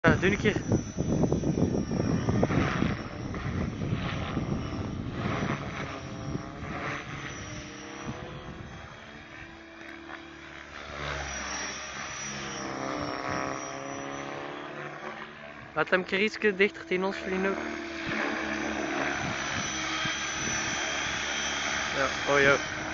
Ja, doe een keer. Laat hem een keer iets dichter tegen ons vliegen ook. Ja, oh ja.